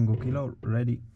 Tango Kilo, ready.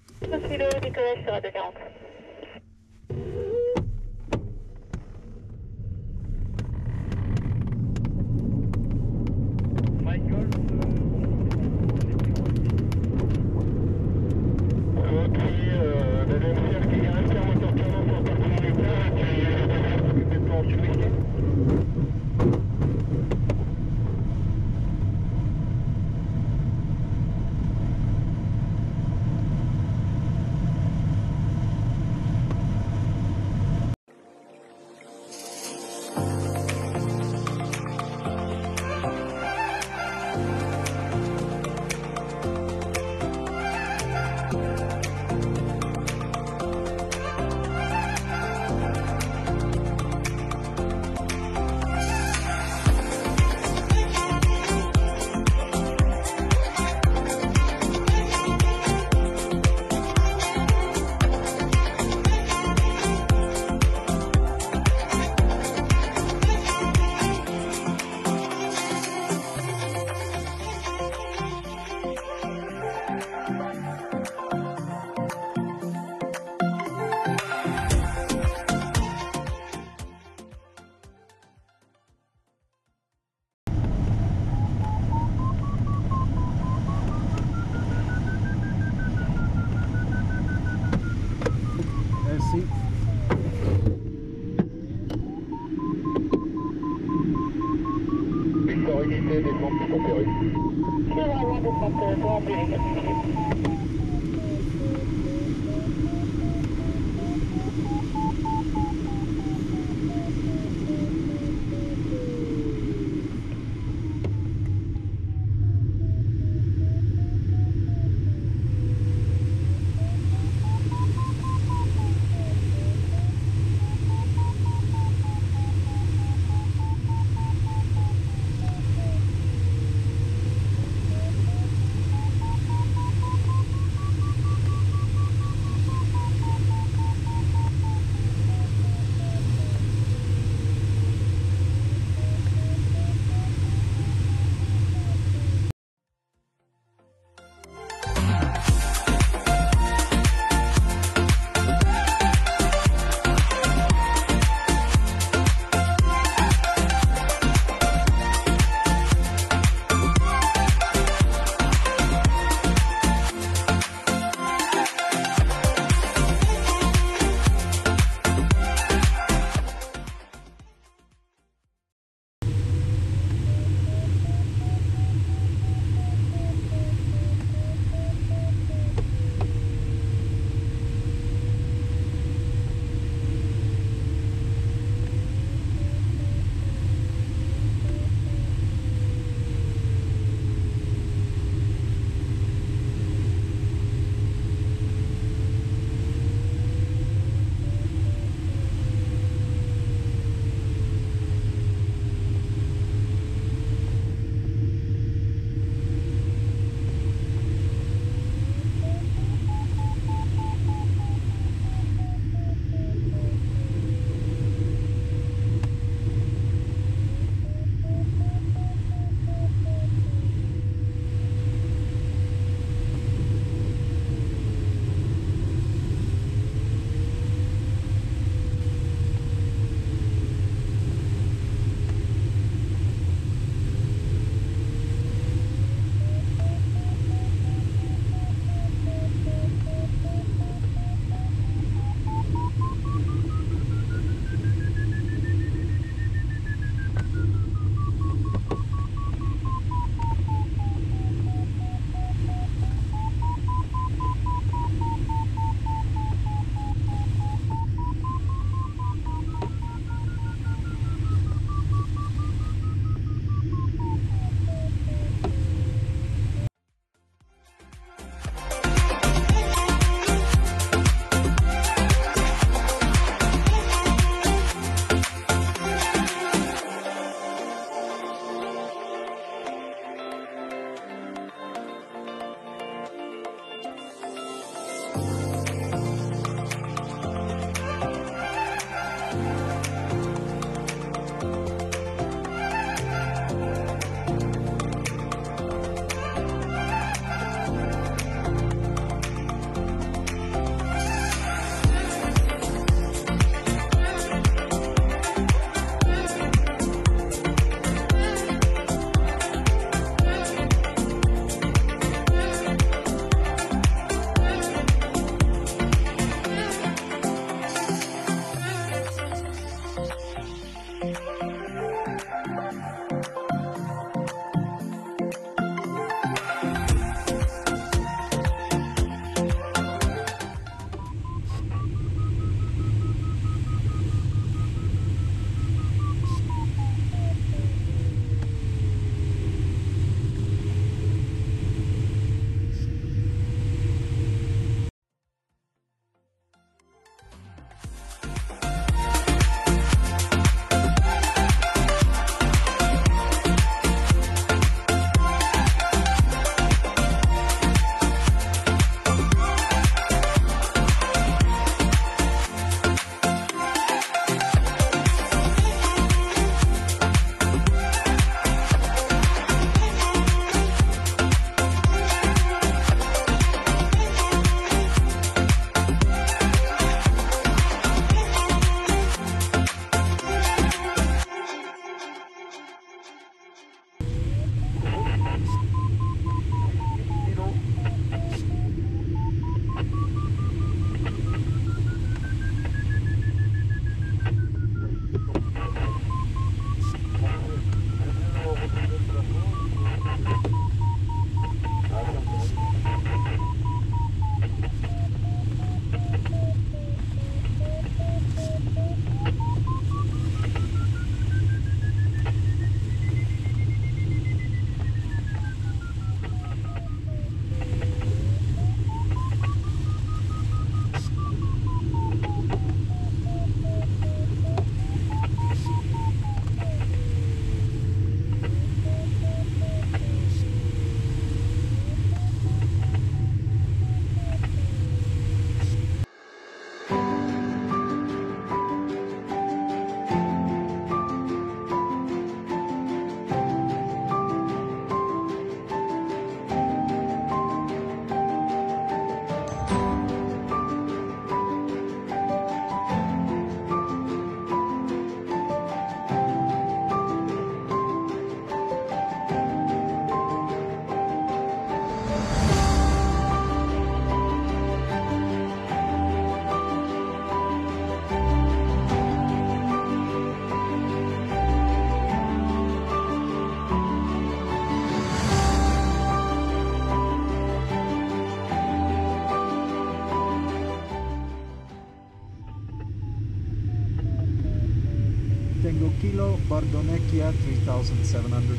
Bardonecchia 3700.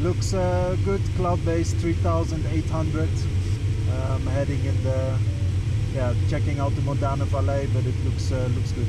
Looks uh, good, cloud base 3800. Um, heading in the, yeah, checking out the Modane Valley, but it looks uh, looks good.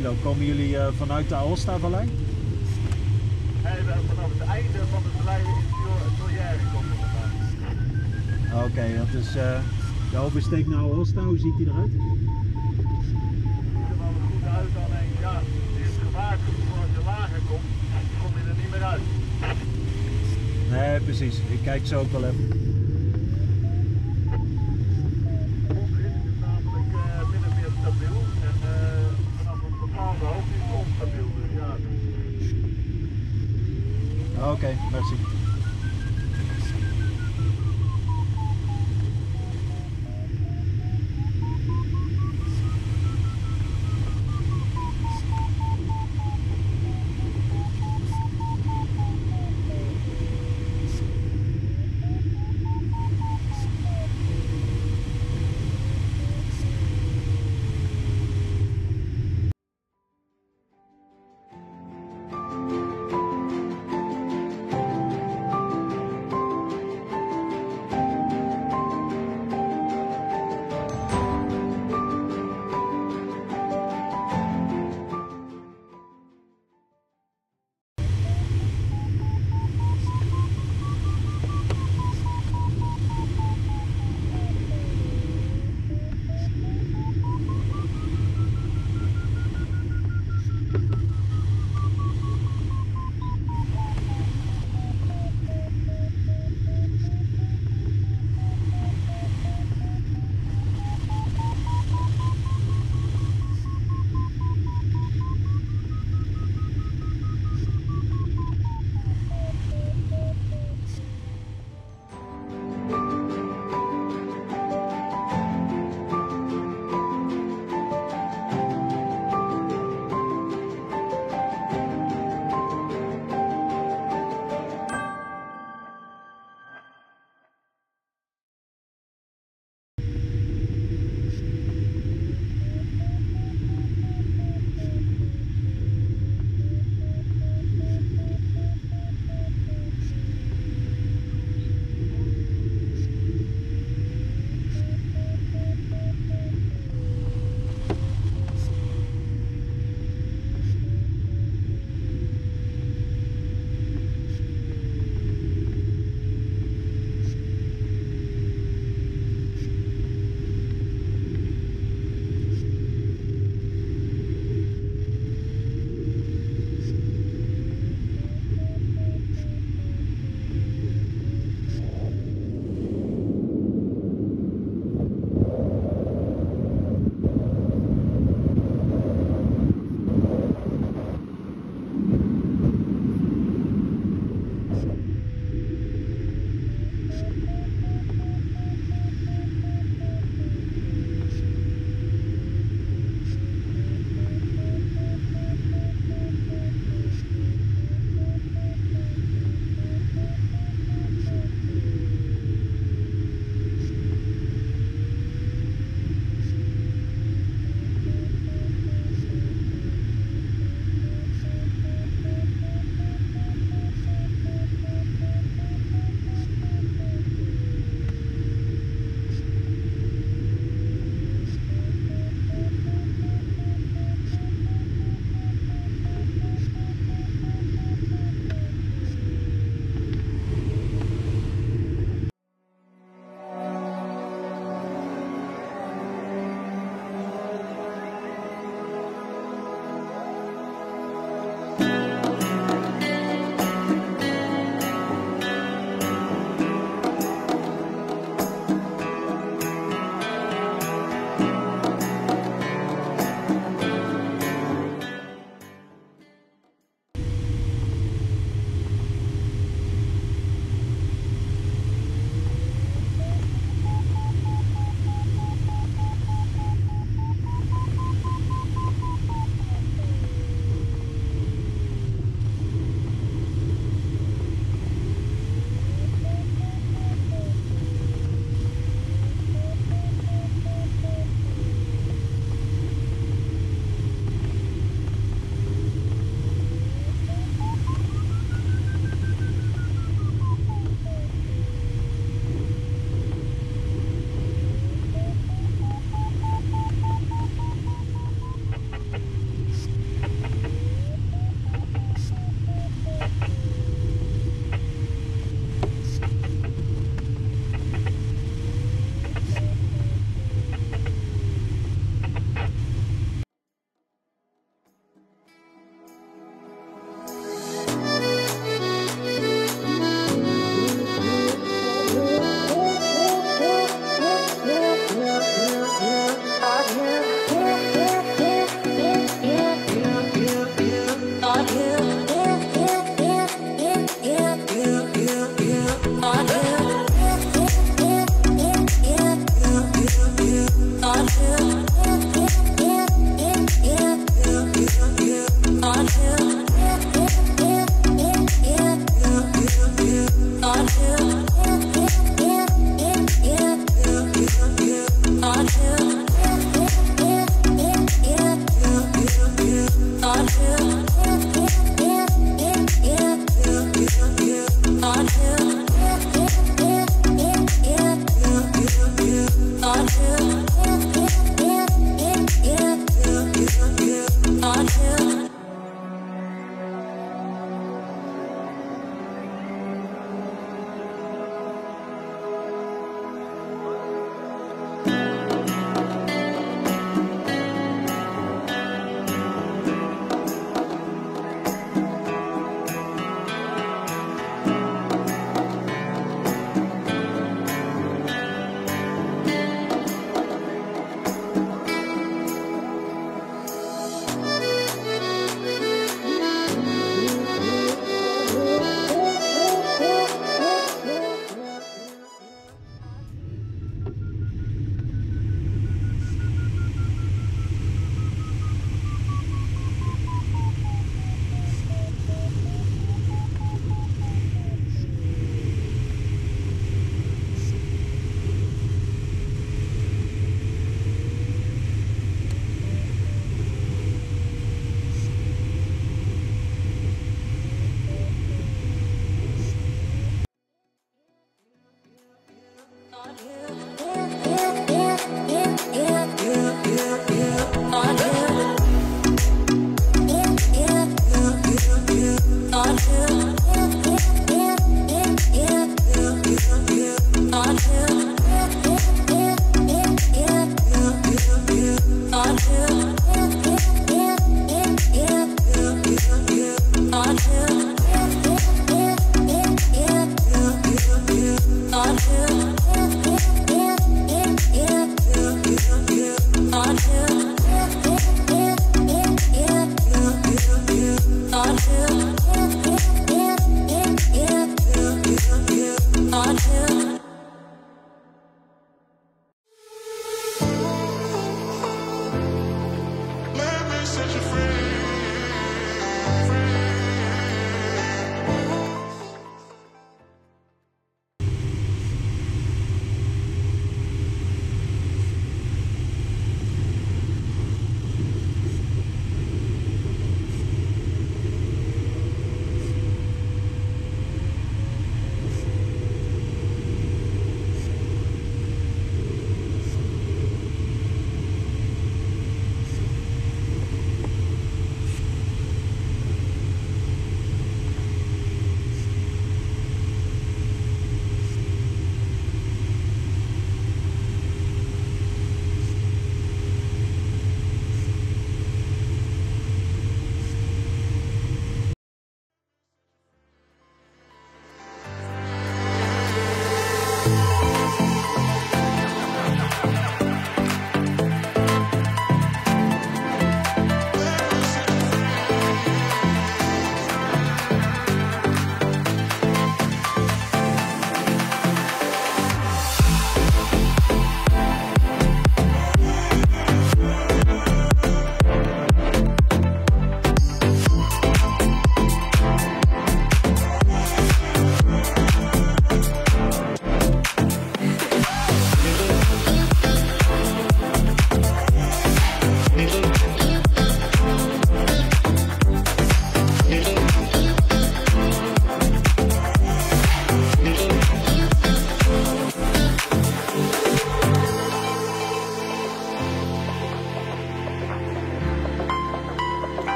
Kilo, komen jullie eh, vanuit de Aosta Vallei? En we vanaf het einde van de vallei in Solière komen we vandaan. Oké, dat is eh, de oversteek naar Aosta, hoe ziet die eruit? Het ziet er wel goed uit, alleen ja, het is gewaarschuwd voor als je lager komt, kom je er niet meer uit. Nee, precies. Ik kijk zo ook wel even.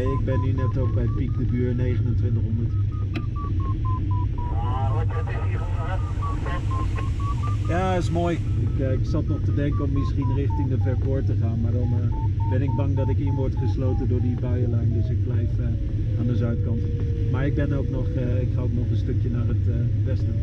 Ik ben nu net ook bij Piek de Buur 2900. Ah, Roger, het is hier gewoon hè. Ja, is mooi. Ik, eh, ik zat nog te denken om misschien richting de Verpoort te gaan, maar dan eh, ben ik bang dat ik in word gesloten door die buienlijn, dus ik blijf eh, aan de zuidkant. Maar ik ben ook nog, ik ga ook nog een stukje naar het westen.